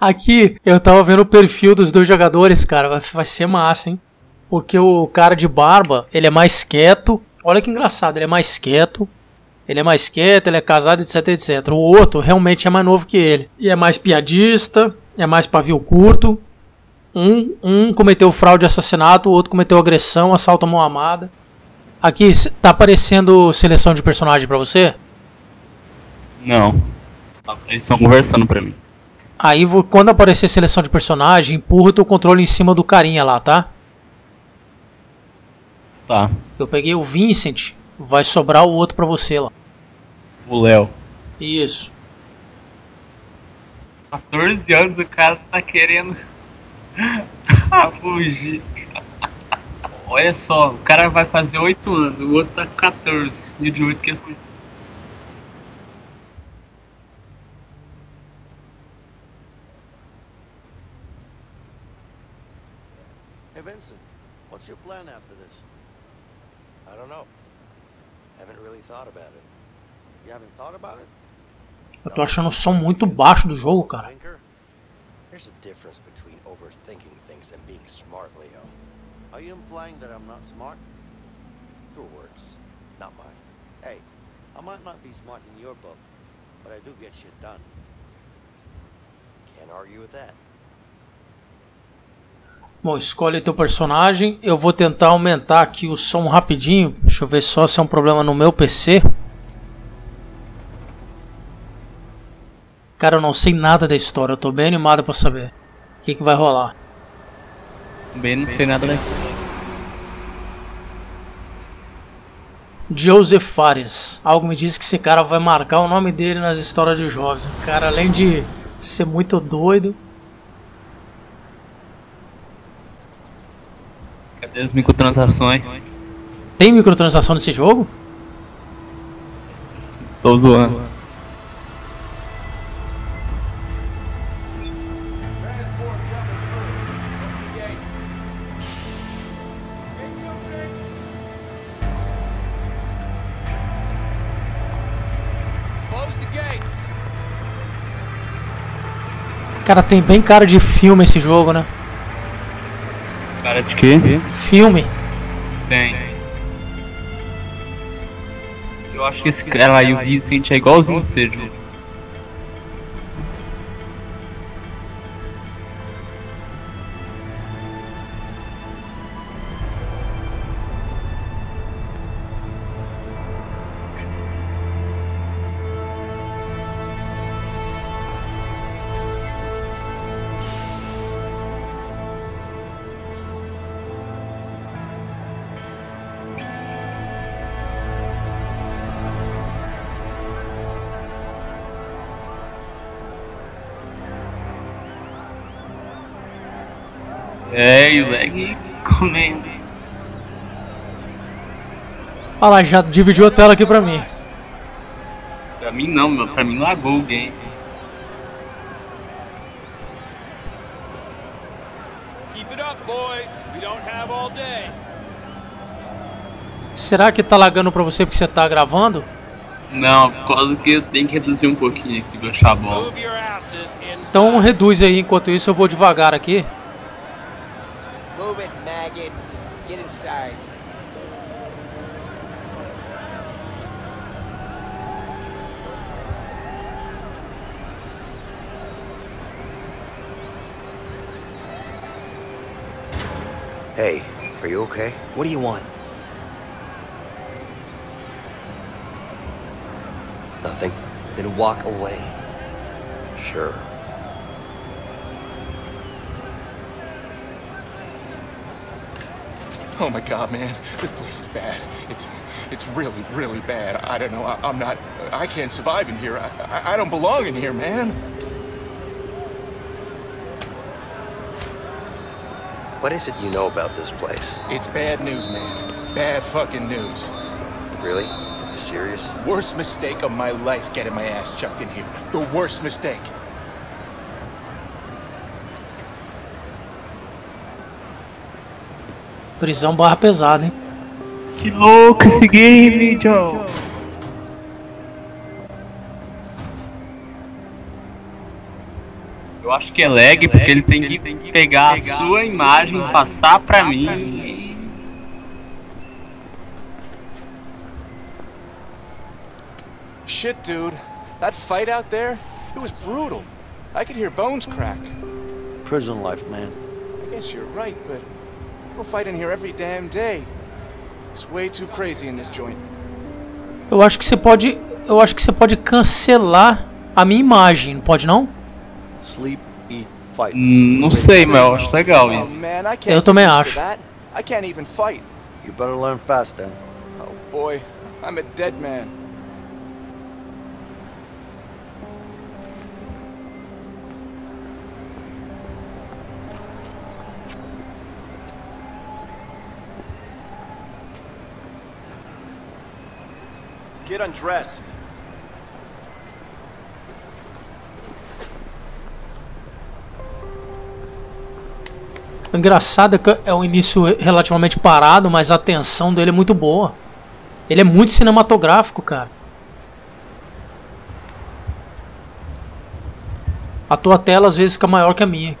Aqui eu tava vendo o perfil dos dois jogadores, cara. Vai, vai ser massa, hein? Porque o cara de barba, ele é mais quieto. Olha que engraçado, ele é mais quieto. Ele é mais quieto, ele é casado, etc, etc. O outro realmente é mais novo que ele. E é mais piadista, é mais pavio curto. Um, um cometeu fraude e assassinato, o outro cometeu agressão, assalto à mão amada. Aqui, tá aparecendo seleção de personagem pra você? Não. Eles estão conversando pra mim. Aí, quando aparecer seleção de personagem, empurra o teu controle em cima do carinha lá, tá? Tá. Eu peguei o Vincent, vai sobrar o outro pra você lá. O Léo. Isso. 14 anos o cara tá querendo fugir. Olha só, o cara vai fazer 8 anos, o outro tá com 14. E de 8 que ele Hey your plan after this? I don't know. Haven't really thought about it. You haven't thought about it? Eu tô achando o som muito baixo do jogo, cara. There's a difference between overthinking things and being smart, Leo. Are you implying that I'm not smart? Your words, not mine. Hey, I might not be smart in your book, but I do get shit done. Can't argue with that. Bom, escolhe teu personagem. Eu vou tentar aumentar aqui o som rapidinho. Deixa eu ver só se é um problema no meu PC. Cara, eu não sei nada da história. Eu tô bem animado pra saber o que, que vai rolar. Bem, não sei nada disso. Joseph Fares. Algo me diz que esse cara vai marcar o nome dele nas histórias de jovens. O cara, além de ser muito doido, Cadê as microtransações? tem microtransação nesse jogo? Tô zoando. Cara, tem bem cara de filme esse jogo, né? Cara de quê? Filme. Tem. Eu acho que esse cara aí, o Vicente, é igualzinho você, Ju. É, e o lag comendo. Olha lá, já dividiu a tela aqui pra mim. Pra mim não, meu. Pra mim lagou o game. Keep it up, boys. We don't have all day. Será que tá lagando pra você porque você tá gravando? Não, por causa que eu tenho que reduzir um pouquinho aqui pra achar bom. Então reduz aí, enquanto isso eu vou devagar aqui. Move it, maggots. Get inside. Hey, are you okay? What do you want? Nothing. Then walk away. Sure. Oh my god, man. This place is bad. It's it's really, really bad. I don't know. I, I'm not. I can't survive in here. I, I, I don't belong in here, man. What is it you know about this place? It's bad news, man. Bad fucking news. Really? You serious? Worst mistake of my life getting my ass chucked in here. The worst mistake. Prisão barra pesada, hein? Que louco esse game, Joe! Eu acho que é lag porque ele tem que pegar a sua imagem, passar pra mim. Shit, dude. That fight out there, it was brutal. I could hear bones crack. Prison life, man. I guess you're right, but people fight in here every damn day. It's way too crazy in this joint. Eu acho que você pode. Eu acho que você pode cancelar a minha imagem, não pode não? Sleep, eat, fight. Hum, Não sei, mas eu acho legal Oh isso. Eu também acho. I can't even fight. You better learn fast then. Oh boy, I'm a dead man. Get undressed. O engraçado é que é um início relativamente parado, mas a tensão dele é muito boa. Ele é muito cinematográfico, cara. A tua tela às vezes fica maior que a minha.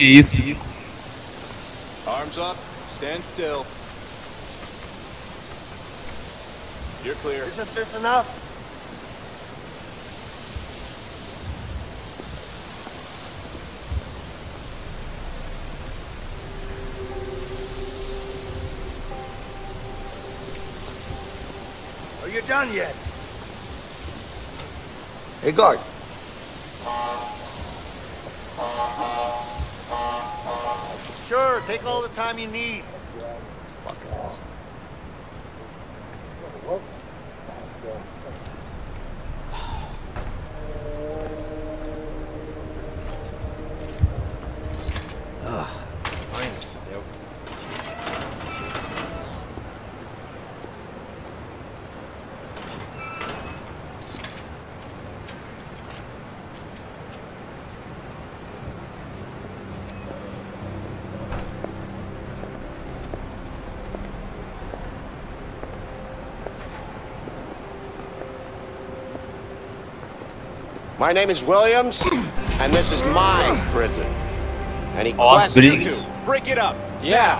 Que isso? Arms up, stand still. You're clear. Isn't this enough? Are you done yet? Hey, guard. Sure, take all the time you need. Fucking asshole. My name is Williams, and this is my prison. Any Ó, as questions? brigas. Break it up. Yeah.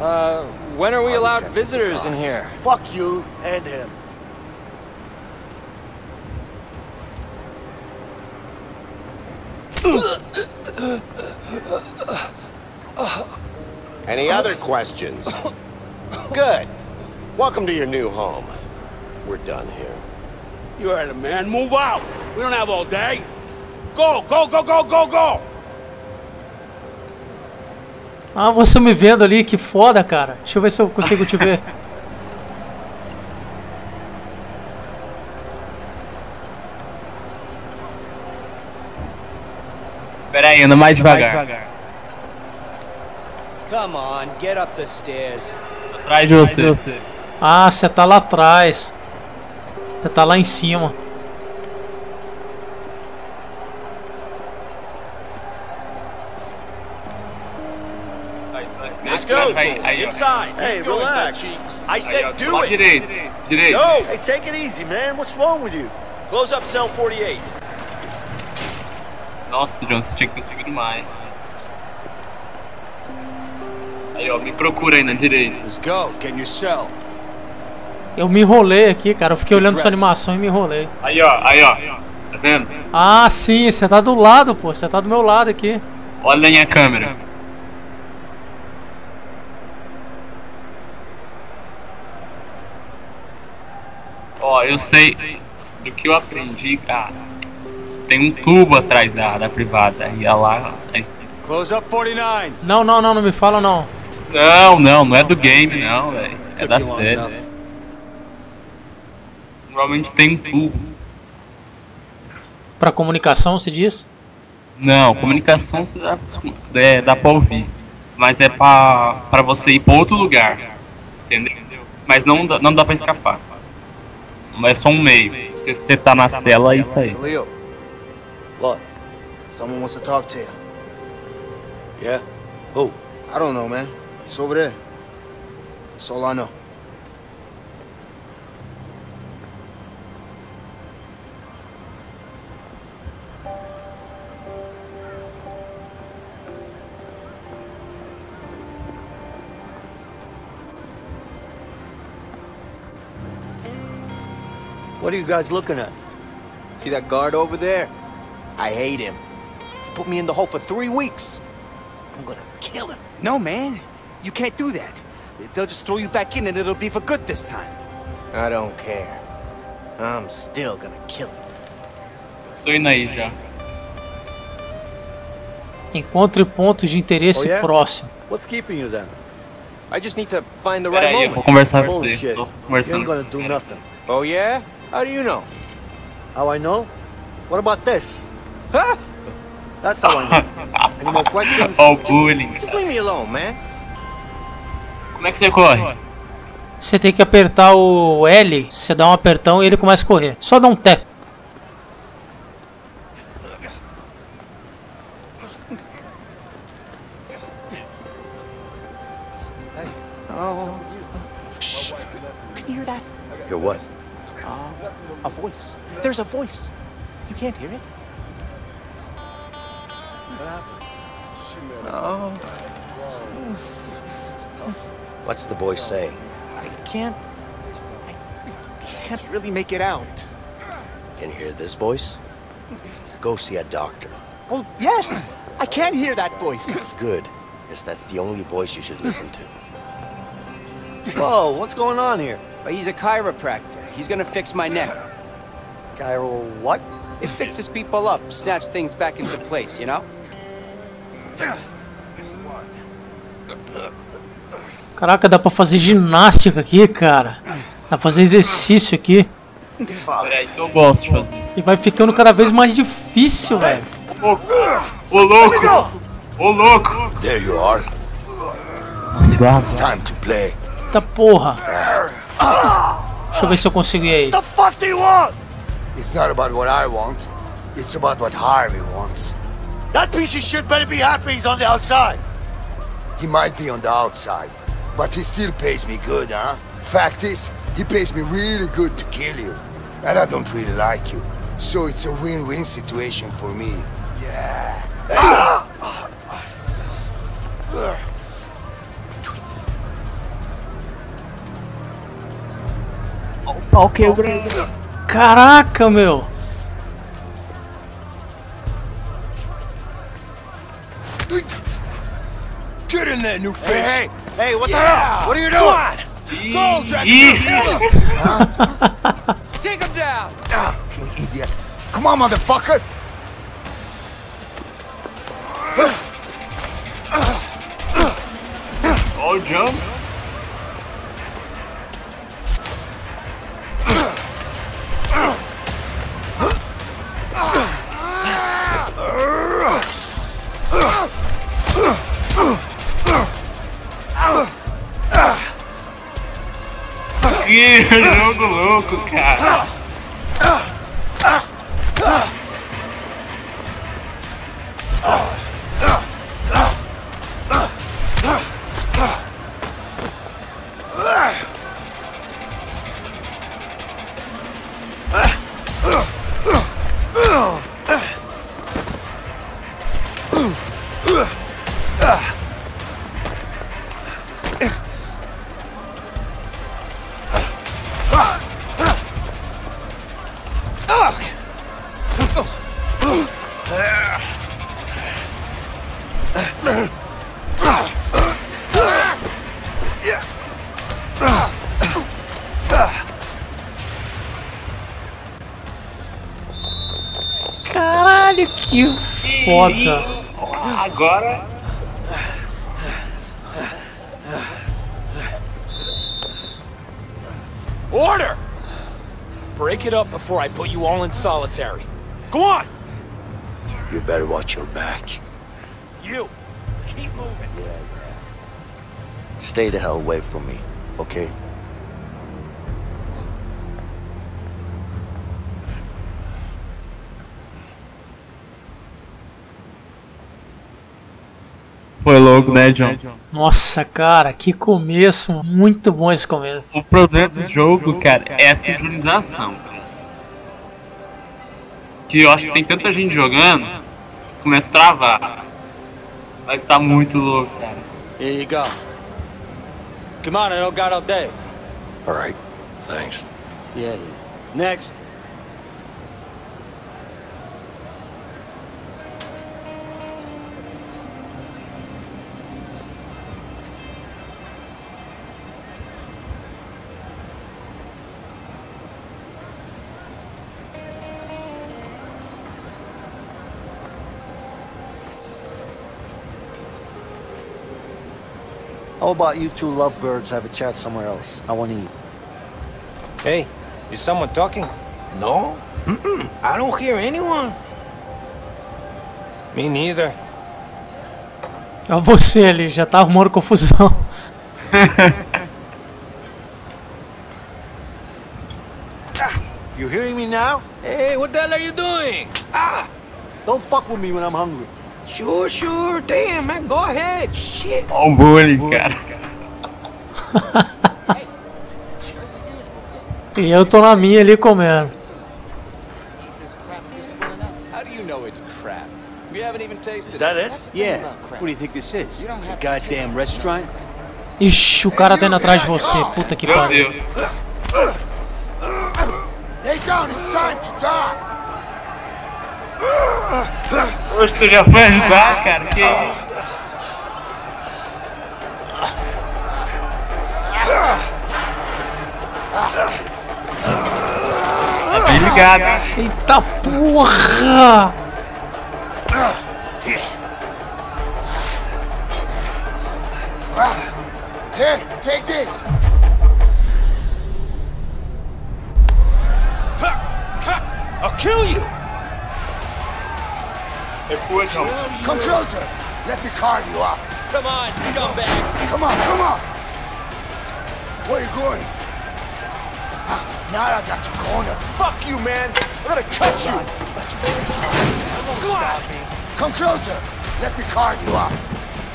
Uh, when are we allowed visitors in here? Fuck you and him. Any other questions? Good. Welcome to your new home. We're done here. You heard him, man. Move out. We don't have all day. Go, go, go, go, go, go. Ah, você me vendo ali, que foda, cara. Deixa eu ver se eu consigo te ver. Pera aí, anda mais devagar. Come on, get up the stairs. Atrás de você. Ah, você tá lá atrás. Você tá lá em cima. Aí, aí, ó. Inside. Hey, relax. I said do do it. direito. Direito. Go. Hey, take it easy, man. What's wrong with you? Close up cell 48. Nossa, John, você tinha que ter subido mais. Aí, ó, me procura aí na direita. Let's go. Get your cell. Eu me enrolei aqui, cara. Eu fiquei olhando sua animação e me enrolei. Aí, ó, aí, ó. Tá vendo? Ah, sim, você tá do lado, pô. Você tá do meu lado aqui. Olha aí a câmera. Ó, eu sei do que eu aprendi, cara. Tem um tubo atrás da, da privada. E lá. aí- Close up 49. Não, não, não, não me fala não. Não, não, não é do game, não, velho. É da série. Normalmente tem um tubo. Pra comunicação, se diz? Não, comunicação dá, é, dá pra ouvir. Mas é pra, pra você ir pra outro lugar. Entendeu? Mas não, dá- não dá pra escapar. Mas é só um meio. Se você tá na cela, é isso aí. Leo, look, Someone wants to talk to you. Yeah? Who? I don't know, man. He's over there. That's all I know. What are you guys looking at? See that guard over there? I hate him. He put me in the hole for three weeks. I'm gonna kill him. No, man. You can't do that. They'll just throw you back in and it'll be for good this time. I don't care. I'm still gonna kill him. Tô indo aí já. Encontre pontos de interesse Oh, yeah? próximo. What's keeping you then? I just need to find the Pera right aí, eu vou moment. conversar com você. Bullshit. Tô You ain't gonna do nothing. Oh, yeah? How do you know? How I know? What about this? Huh? That's how I know. Any more questions? Ó o bullying. Just leave me alone, man. Como é que você corre? Você tem que apertar o L, você dá um apertão e ele começa a correr. Só dá um teco. Shh. Can you hear that? Hear what? A voice. There's a voice. You can't hear it? Oh, What's the voice saying? I can't. I can't really make it out. Can you hear this voice? Go see a doctor. Oh, yes! I can hear that voice. Good, because that's the only voice you should listen to. Whoa, what's going on here? But he's a chiropractor. He's gonna fix my neck. Cairo, what? It fixes people up, snaps things back into place, you know? Caraca, dá pra fazer ginástica aqui, cara. Dá pra fazer exercício aqui. É eu gosto de fazer. E vai ficando cada vez mais difícil, velho. Ô louco! Ô louco! There you are. It's time to play. Eita porra. Deixa eu ver se eu consigo ir aí. The fuck do you want? It's not about what I want. It's about what Harvey wants. That piece of shit better be happy he's on the outside. He might be on the outside, but he still pays me good, huh? Fact is, he pays me really good to kill you. And I don't really like you. So it's a win-win situation for me. Yeah. Pau quebrando. Caraca, meu. Get in there, new fish. Hey, hey, what the hell? What are you doing? Go, Dragon. Ih! Kill him. Take him down! Ah, you idiot. Come on, motherfucker. Ó o jump. Cara. Caralho, que foda. Agora. Order! Break it up before I put you all in solitary. Go on! You better watch your back. You! Keep moving. Stay the hell away from me, okay? Foi louco, né, John? Nossa, cara, que começo. Muito bom esse começo. O problema do jogo, cara, é a sincronização. Que eu acho que tem tanta gente jogando, começa a travar. Mas tá muito louco, cara. Here you go. Come on, I don't got all day. All right, thanks. Yeah. Next. How about you two lovebirds have a chat somewhere else? I want to eat. Hey, is someone talking? No? Mm-mm. I don't hear anyone. Me neither. É você ali, já tá arrumando confusão. You hearing me now? Hey, what the hell are you doing? Ah! Don't fuck with me when I'm hungry. Sure, sure. Damn, man, go ahead. Shit. Ó o bullying, cara. E eu tô na minha ali comendo. How do you know it's crap? We haven't even tasted Is that it? Yeah. What do you think this is? A goddamn restaurant? Ixi, o cara tá indo atrás de você. Puta que Meu pariu. Deus. Lay down, it's time to die! Hoje tu já foi ajudar, cara? Que isso? Tá bem ligado? Eita porra! Here, take this! I'll kill you. Come closer! Let me carve you up! Come on, scumbag. Come on, come on! Where are you going? Ah, now I got you cornered. Fuck you, man. I'm gonna cut you. Run, but you can't. Come on. Come closer! Let me carve you up!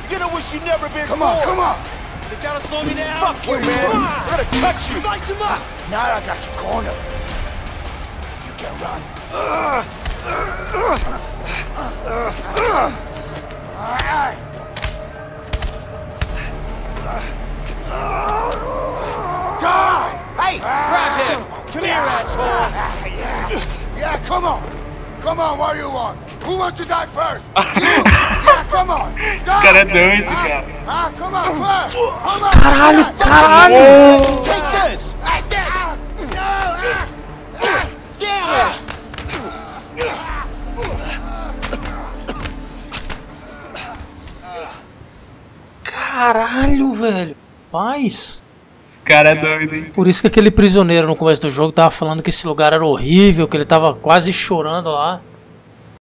You're gonna wish you'd never been Come on, come on! They gotta slow me down. Fuck you, man. I'm gonna cut you. Slice him up. Now I got you cornered. You can run. Alright. Die! Hey, grab him. Come here, asshole. Yeah. yeah, come on. Come on, what do you want? Who wants to die first? You. yeah, come on. Die. Cara é doido, Ah, cara. ah, come on first. Come on. Caralho, caralho! Take this. Caralho, velho. Paz. Esse cara é doido, hein? Por isso que aquele prisioneiro no começo do jogo tava falando que esse lugar era horrível, que ele tava quase chorando lá.